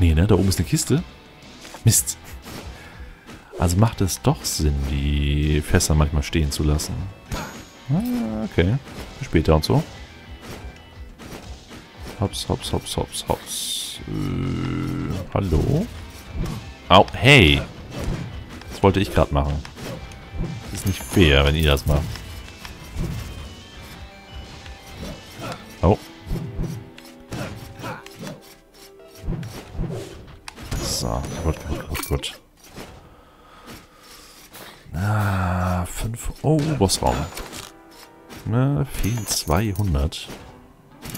Nee, ne? Da oben ist eine Kiste. Mist. Also macht es doch Sinn, die Fässer manchmal stehen zu lassen. Ah, okay. Später und so. Hops, hops, hops, hops, hops. Äh, hallo? Au, hey! Das wollte ich gerade machen. Das ist nicht fair, wenn ihr das macht. So, gut, gut, gut, gut. Ah, 5. Oh, Bossraum. Na, fehlen 200.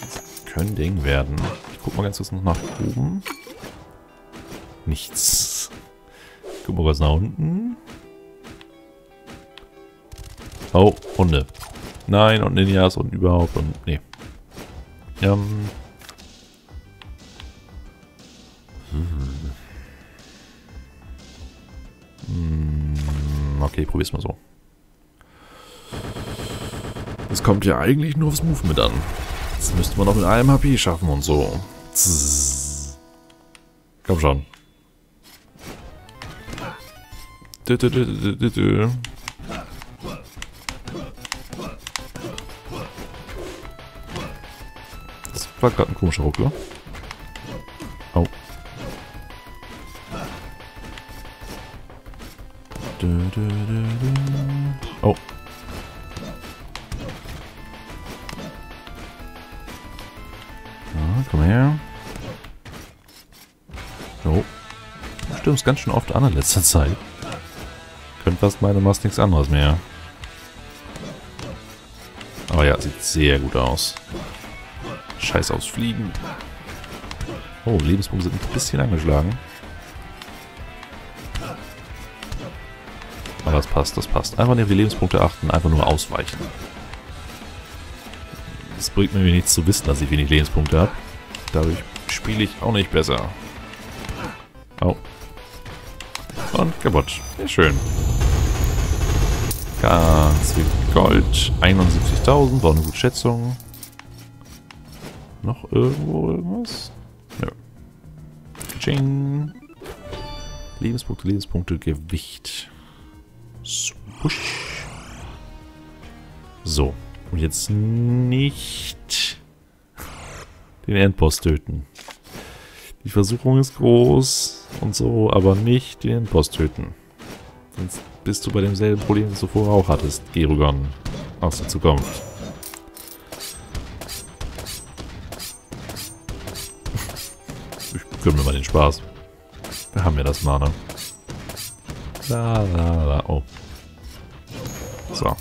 Das könnte eng werden. Ich guck mal ganz kurz noch nach oben. Nichts. Guck mal was nach unten. Oh, Hunde. Nein, und Ninjas und überhaupt und... Nee. Ähm... okay, probier's mal so. Es kommt ja eigentlich nur aufs Movement an. Das müsste man noch mit einem HP schaffen und so. Zzz. Komm schon. Dö, dö, dö, das war gerade ein komischer Ruckler. Oh. komm her. Oh. Du stürmst ganz schön oft an in letzter Zeit. Könnte fast meine Mast nichts anderes mehr. Aber ja, sieht sehr gut aus. Scheiß aufs Fliegen. Oh, Lebenspunkte sind ein bisschen angeschlagen. Das passt, das passt. Einfach nicht auf die Lebenspunkte achten, einfach nur ausweichen. Es bringt mir nichts zu wissen, dass ich wenig Lebenspunkte habe. Dadurch spiele ich auch nicht besser. Oh. Und kaputt. Sehr schön. Ganz viel Gold. 71.000, war eine gute Schätzung. Noch irgendwo irgendwas? Nö. Ching. Lebenspunkte, Lebenspunkte, Gewicht. Swoosh. So. Und jetzt nicht den Endboss töten. Die Versuchung ist groß und so, aber nicht den Endboss töten. Sonst bist du bei demselben Problem, das du vorher auch hattest, Gerugon aus der Zukunft. Ich gönne mir mal den Spaß. Wir haben ja das Mana. La la la. Oh. So.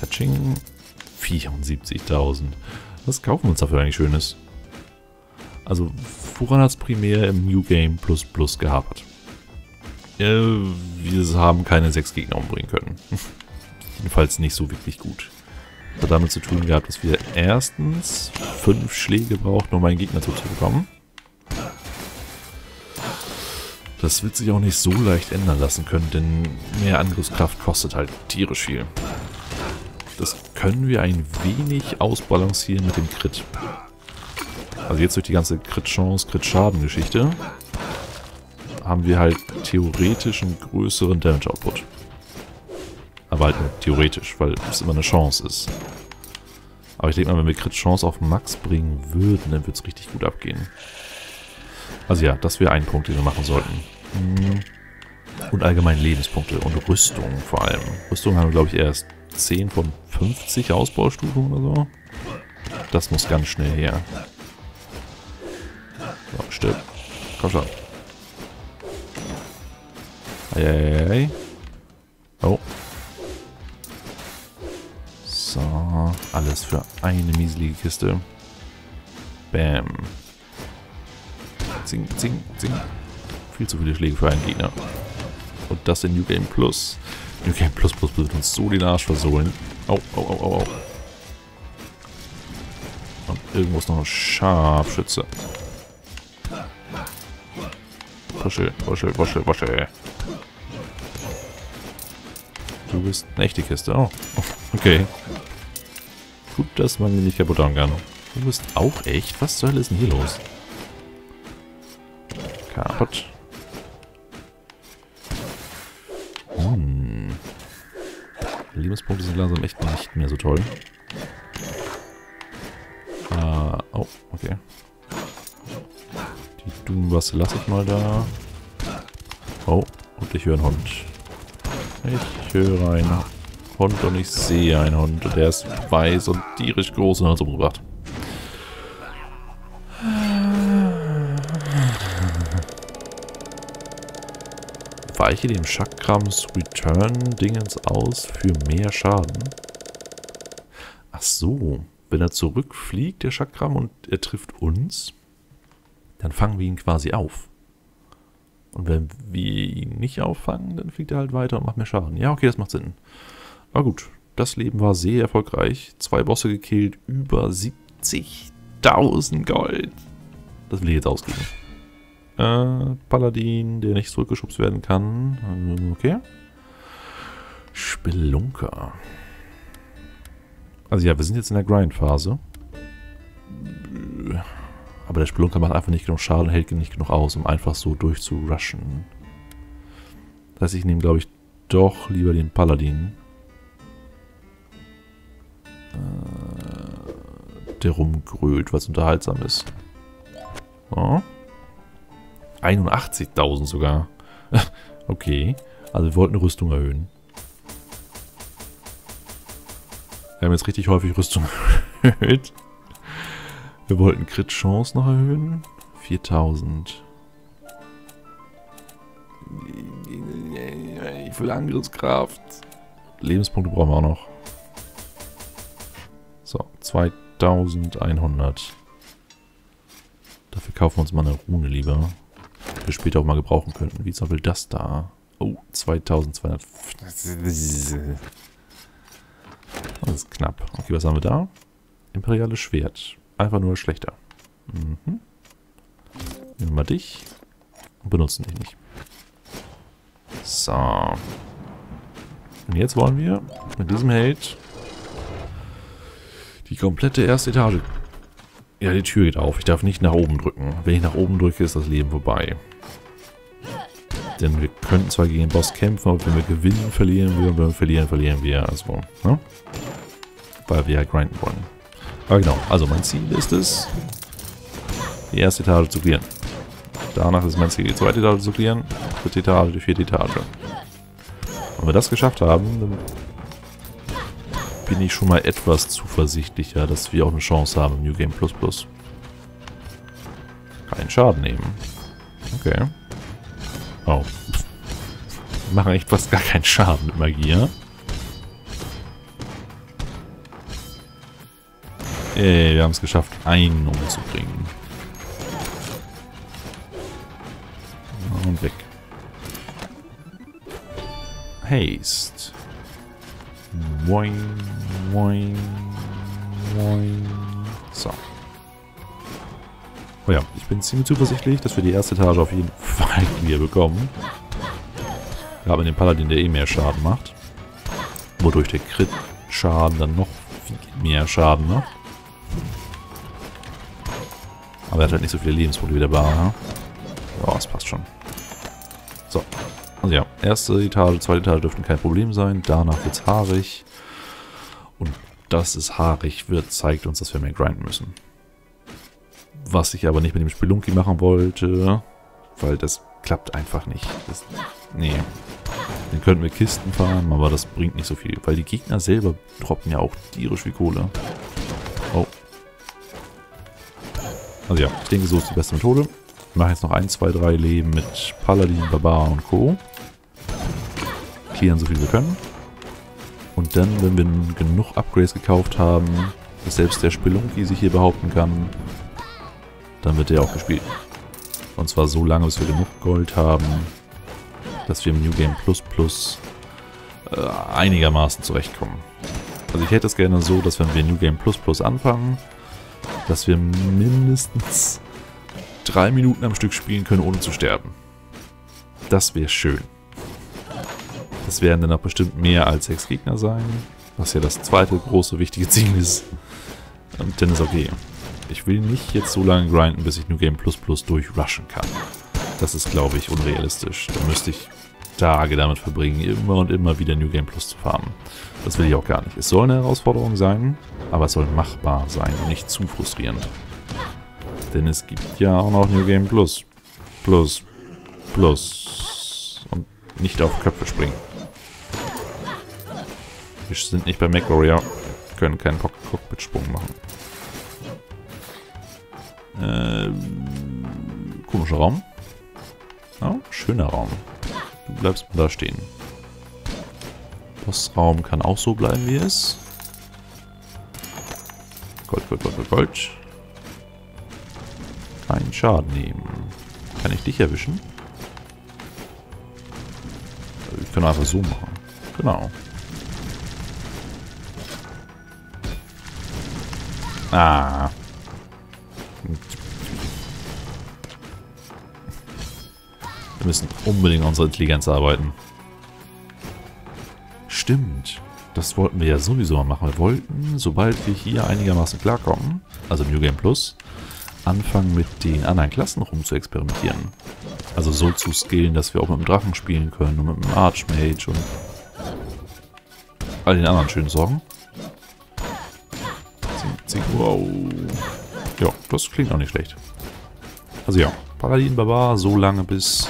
Katsching. 74.000. Was kaufen wir uns dafür eigentlich Schönes? Also, woran hat es primär im New Game Plus Plus gehapert? Äh, wir haben keine sechs Gegner umbringen können. Jedenfalls nicht so wirklich gut. Hat damit zu tun gehabt, dass wir erstens fünf Schläge brauchten, um einen Gegner zu bekommen. Das wird sich auch nicht so leicht ändern lassen können, denn mehr Angriffskraft kostet halt tierisch viel. Das können wir ein wenig ausbalancieren mit dem Crit. Also jetzt durch die ganze Crit-Chance, Crit-Schaden-Geschichte haben wir halt theoretisch einen größeren Damage-Output. Aber halt nur theoretisch, weil es immer eine Chance ist. Aber ich denke mal, wenn wir Crit-Chance auf Max bringen würden, dann wird es richtig gut abgehen. Also ja, das wäre ein Punkt, den wir machen sollten. Hm. Und allgemein Lebenspunkte und Rüstung vor allem. Rüstung haben wir, glaube ich, erst 10 von 50 Ausbaustufen oder so. Das muss ganz schnell her. So, stirb. Komm schon. Eieiei. Oh. So, alles für eine mieselige Kiste. Bam. Zing, zing, zing. Viel zu viele Schläge für einen Gegner. Und das in New Game Plus. New Game Plus Plus wird uns so den Arsch versohlen. Oh, oh, oh, oh, oh. Und irgendwo ist noch ein Scharfschütze. Wuschel, wuschel, wuschel, wuschel. Du bist eine echte Kiste. Oh, okay. Gut, dass man mich nicht kaputt hauen kann. Du bist auch echt? Was zur Hölle ist denn hier los? Gekapert. Hm. Lebenspunkte sind langsam echt nicht mehr so toll. Uh, oh, okay. Die Doomwasse lasse ich mal da. Oh, und ich höre einen Hund. Ich höre einen Hund und ich sehe einen Hund. Und der ist weiß und tierisch groß und hat uns umgebracht. Weiche dem Chakrams Return-Dingens aus für mehr Schaden. Ach so. Wenn er zurückfliegt, der Chakram, und er trifft uns, dann fangen wir ihn quasi auf. Und wenn wir ihn nicht auffangen, dann fliegt er halt weiter und macht mehr Schaden. Ja, okay, das macht Sinn. Aber gut, das Leben war sehr erfolgreich. Zwei Bosse gekillt, über 70.000 Gold. Das will ich jetzt ausgeben. Äh, Paladin, der nicht zurückgeschubst werden kann. Okay. Spelunker. Also ja, wir sind jetzt in der Grind-Phase. Aber der Spelunker macht einfach nicht genug Schaden, hält nicht genug aus, um einfach so durchzurushen. Das heißt, ich nehme, glaube ich, doch lieber den Paladin. Äh, der rumgrölt, was unterhaltsam ist. Oh. 81.000 sogar. okay. Also wir wollten Rüstung erhöhen. Wir haben jetzt richtig häufig Rüstung erhöht. Wir wollten Crit-Chance noch erhöhen. 4000. Ich will Angriffskraft. Lebenspunkte brauchen wir auch noch. So, 2100. Dafür kaufen wir uns mal eine Rune lieber. Wir später auch mal gebrauchen könnten. Wie zum Beispiel das da. Oh, 2200. Das ist knapp. Okay, was haben wir da? Imperiales Schwert. Einfach nur schlechter. Mhm. Nehmen wir mal dich. Und benutzen dich nicht. So. Und jetzt wollen wir mit diesem Held die komplette erste Etage. Ja, die Tür geht auf. Ich darf nicht nach oben drücken. Wenn ich nach oben drücke, ist das Leben vorbei. Denn wir könnten zwar gegen den Boss kämpfen, aber wenn wir gewinnen, verlieren wir. Und wenn wir verlieren, verlieren wir. Also, ne? Weil wir ja grinden wollen. Aber genau, also mein Ziel ist es, die erste Etage zu clearen. Danach ist mein Ziel, die zweite Etage zu die dritte Etage, die vierte Etage. Wenn wir das geschafft haben, dann bin ich schon mal etwas zuversichtlicher, dass wir auch eine Chance haben im New Game Plus Plus. Keinen Schaden nehmen. Okay. Oh. Wir machen echt fast gar keinen Schaden mit Magie, ja? Ey, wir haben es geschafft, einen umzubringen. Und weg. Haste. Moin, moin, moin. So. Oh ja, ich bin ziemlich zuversichtlich, dass wir die erste Etage auf jeden Fall hier bekommen. Wir haben den Paladin, der eh mehr Schaden macht. Wodurch der Crit-Schaden dann noch viel mehr Schaden macht. Aber er hat halt nicht so viele Lebenspunkte wie der Bar. Ja, oh, das passt schon. So. Also ja, erste Etage, zweite Etage dürften kein Problem sein. Danach wird's haarig. Und dass es haarig wird, zeigt uns, dass wir mehr grinden müssen. Was ich aber nicht mit dem Spelunky machen wollte, weil das klappt einfach nicht. Das, nee. Dann könnten wir Kisten fahren, aber das bringt nicht so viel. Weil die Gegner selber droppen ja auch tierisch wie Kohle. Oh. Also ja, ich denke, so ist die beste Methode. Wir machen jetzt noch ein, zwei, drei Leben mit Paladin, Barbar und Co. Clearen so viel wir können. Und dann, wenn wir genug Upgrades gekauft haben, dass selbst der Spelunky sich hier behaupten kann, dann wird der auch gespielt. Und zwar so lange, bis wir genug Gold haben, dass wir im New Game Plus Plus äh, einigermaßen zurechtkommen. Also ich hätte es gerne so, dass wenn wir New Game Plus Plus anfangen, dass wir mindestens drei Minuten am Stück spielen können, ohne zu sterben. Das wäre schön. Das werden dann auch bestimmt mehr als sechs Gegner sein, was ja das zweite große wichtige Ziel ist. Und dann ist okay. Ich will nicht jetzt so lange grinden, bis ich New Game Plus Plus durchrushen kann. Das ist, glaube ich, unrealistisch. Da müsste ich Tage damit verbringen, immer und immer wieder New Game Plus zu farmen. Das will ich auch gar nicht. Es soll eine Herausforderung sein, aber es soll machbar sein und nicht zu frustrierend. Denn es gibt ja auch noch New Game Plus. Plus. Plus. Und nicht auf Köpfe springen. Wir sind nicht bei MacWarrior. Können keinen Cockpit-Sprung machen. Ähm, komischer Raum. Oh, schöner Raum. Du bleibst da stehen. Bossraum kann auch so bleiben, wie es. Gold, Gold, Gold, Gold, Gold. Einen Schaden nehmen. Kann ich dich erwischen? Ich kann einfach so machen. Genau. Ah. Wir müssen unbedingt unsere Intelligenz arbeiten. Stimmt. Das wollten wir ja sowieso mal machen. Wir wollten, sobald wir hier einigermaßen klarkommen, also New Game Plus, anfangen mit den anderen Klassen rum zu experimentieren. Also so zu skillen, dass wir auch mit dem Drachen spielen können und mit dem Archmage und all den anderen schönen Sorgen. Wow. Ja, das klingt auch nicht schlecht. Also ja, Paladin Barbar so lange bis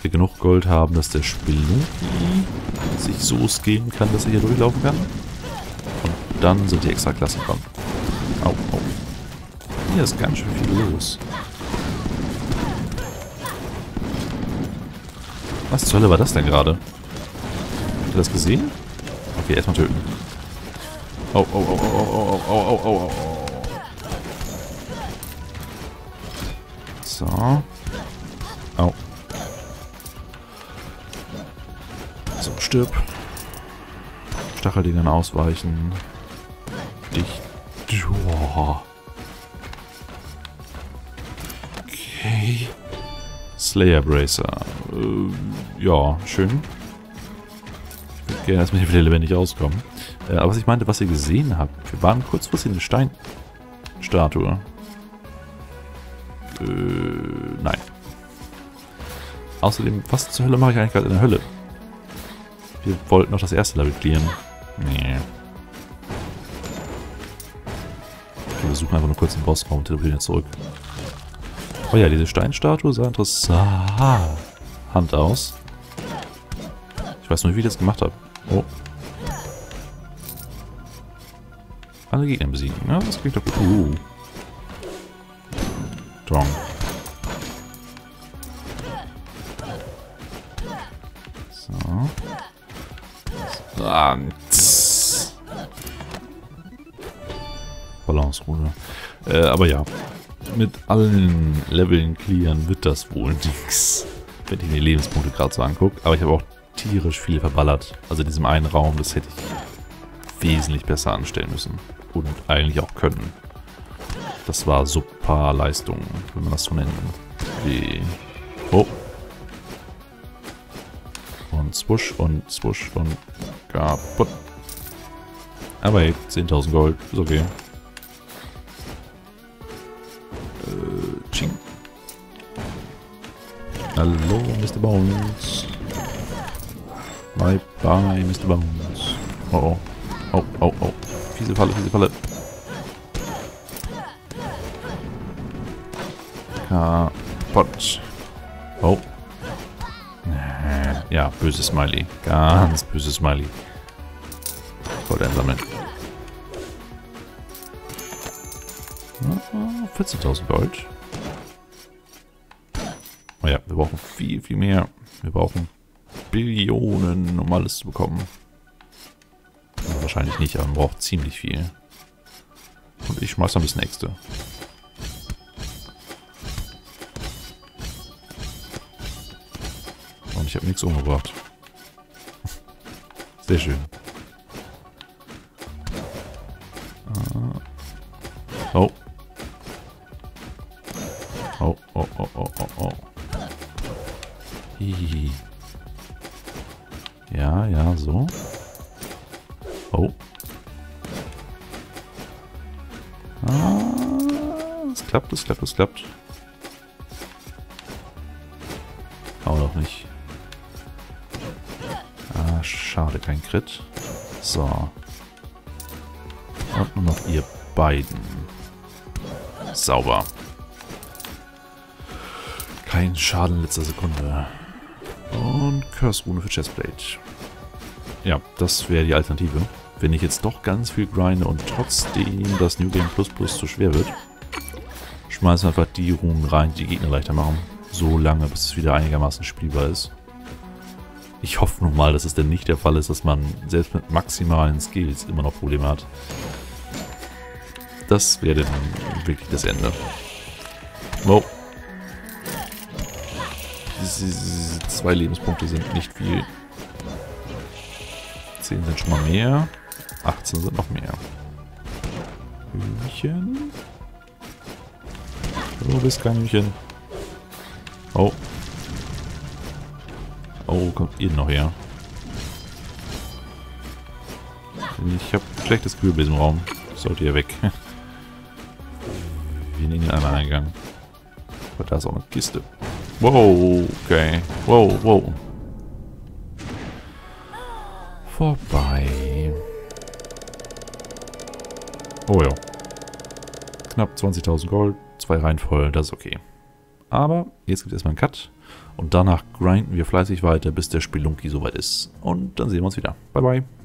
wir genug Gold haben, dass der Spelunky sich so skillen kann, dass er hier durchlaufen kann. Und dann sind die extra Klassen dran. Au, au. Hier ist ganz schön viel los. Was zur Hölle war das denn gerade? Habt ihr das gesehen? Okay, erstmal töten. Oh, oh, oh, oh, oh, oh, oh, oh, oh, oh. So. Au. So, stirb. Stacheldingern ausweichen. Dich. Oh. Okay. Slayer Bracer. Äh, ja, schön. Ich würde gerne erstmal hier wieder lebendig rauskommen. Äh, aber was ich meinte, was ihr gesehen habt, wir waren kurzfristig eine Steinstatue. Äh. Außerdem, was zur Hölle mache ich eigentlich gerade in der Hölle? Wir wollten noch das erste Level clearen. Nee. Okay, wir suchen einfach nur kurz den Bossraum und teleportieren jetzt zurück. Oh ja, diese Steinstatue sah interessant aus. Ich weiß nur, wie ich das gemacht habe. Oh. Alle Gegner besiegen. Ja, das klingt doch gut. Uh. Ah, Balance-Ruder. Äh, aber ja. Mit allen Leveln clearen wird das wohl nix. Wenn ich mir die Lebenspunkte gerade so angucke. Aber ich habe auch tierisch viel verballert. Also in diesem einen Raum, das hätte ich wesentlich besser anstellen müssen und eigentlich auch können. Das war super Leistung, wenn man das so nennen will. Oh. Und swush und swush und kaputt. Aber hey, 10.000 Gold, ist okay. Äh, ching. Hallo, Mr. Bones. Bye, bye, Mr. Bones. Oh, oh. Oh, oh, oh. Fiese Falle, fiese Falle. Kaputt. Oh. Ja, böses Smiley. Ganz böses Smiley. Gold einsammeln. 14.000 Gold. Oh ja, wir brauchen viel, viel mehr. Wir brauchen Billionen, um alles zu bekommen. Wahrscheinlich nicht, aber man braucht ziemlich viel. Und ich schmeiß noch ein bisschen Äxte. Und ich habe nichts umgebracht. Sehr schön. Oh. Oh, oh, oh, oh, oh, oh. Hihihi. Ja, ja, so. Oh. Ah, es klappt, es klappt, es klappt. Schade, kein Crit. So. Und nur noch ihr beiden. Sauber. Kein Schaden in letzter Sekunde. Und Curse-Rune für Chestplate. Ja, das wäre die Alternative. Wenn ich jetzt doch ganz viel grinde und trotzdem das New Game Plus Plus zu schwer wird, schmeißen wir einfach die Runen rein, die, die Gegner leichter machen. So lange, bis es wieder einigermaßen spielbar ist. Ich hoffe nun mal, dass es denn nicht der Fall ist, dass man selbst mit maximalen Skills immer noch Probleme hat. Das wäre dann wirklich das Ende. Wow. Diese zwei Lebenspunkte sind nicht viel. 10 sind schon mal mehr. 18 sind noch mehr. Hühnchen. Du bist kein Hühnchen. Oh. Oh, kommt ihr noch her? Ich habe schlechtes Gefühl bei diesem Raum. Sollte hier weg. Wir nehmen ihn einmal eingegangen. Aber da ist auch eine Kiste. Wow, okay. Wow, wow. Vorbei. Oh ja. Knapp 20.000 Gold, zwei Reihen voll, das ist okay. Aber jetzt gibt es erstmal einen Cut und danach grinden wir fleißig weiter, bis der Spelunky soweit ist. Und dann sehen wir uns wieder. Bye, bye.